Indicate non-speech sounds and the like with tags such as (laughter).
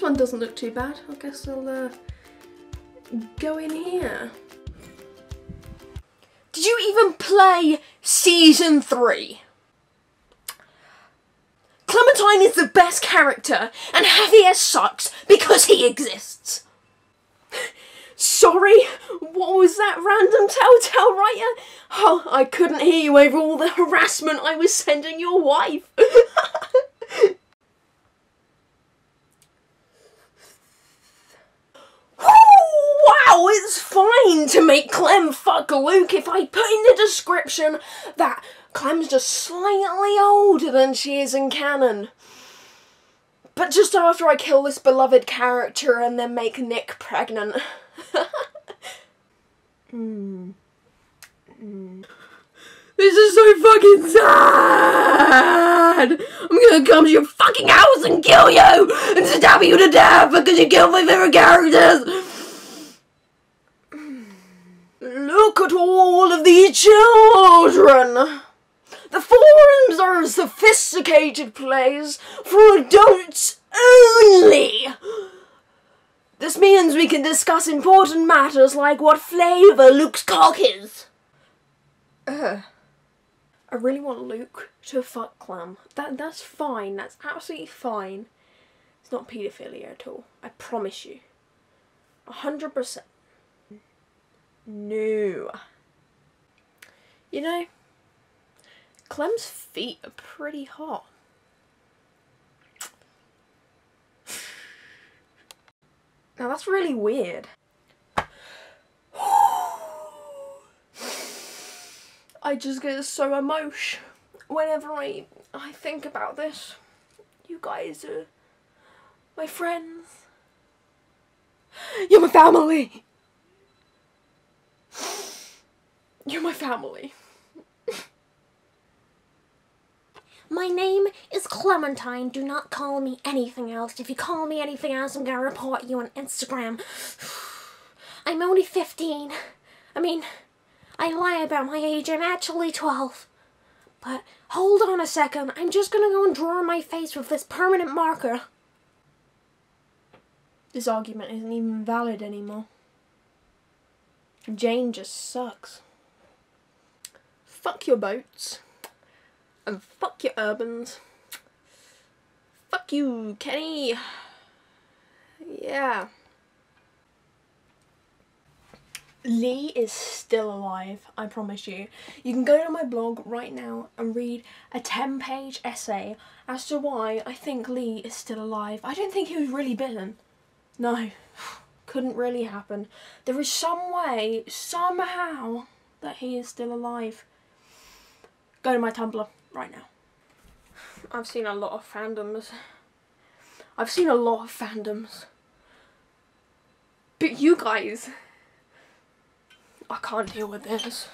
this one doesn't look too bad. I guess I'll uh, go in here. Did you even play season three? Clementine is the best character, and Javier sucks because he exists. Sorry, what was that random telltale writer? Oh, I couldn't hear you over all the harassment I was sending your wife. (laughs) it's fine to make Clem fuck Luke if I put in the description that Clem's just slightly older than she is in canon. But just after I kill this beloved character and then make Nick pregnant. mm. (laughs) Mm. This is so fucking sad! I'm gonna come to your fucking house and kill you! And stab you to death because you killed my favorite characters! Look at all of these children! The forums are a sophisticated place for adults only! This means we can discuss important matters like what flavour Luke's cock is. Ugh. I really want Luke to fuck Clem. That that's fine. That's absolutely fine. It's not paedophilia at all. I promise you. A hundred percent. No. You know, Clem's feet are pretty hot. Now that's really weird. I just get so emotional whenever I I think about this. You guys are my friends. You're my family. You're my family. My name is Clementine. Do not call me anything else. If you call me anything else, I'm gonna report you on Instagram. (sighs) I'm only 15. I mean, I lie about my age. I'm actually 12. But hold on a second. I'm just gonna go and draw my face with this permanent marker. This argument isn't even valid anymore. Jane just sucks. Fuck your boats. And fuck your urbans. Fuck you, Kenny. Yeah. Lee is still alive, I promise you. You can go to my blog right now and read a 10 page essay as to why I think Lee is still alive. I don't think he was really bitten. No, (sighs) couldn't really happen. There is some way, somehow, that he is still alive. Go to my Tumblr right now. I've seen a lot of fandoms. I've seen a lot of fandoms. But you guys, I can't deal with this.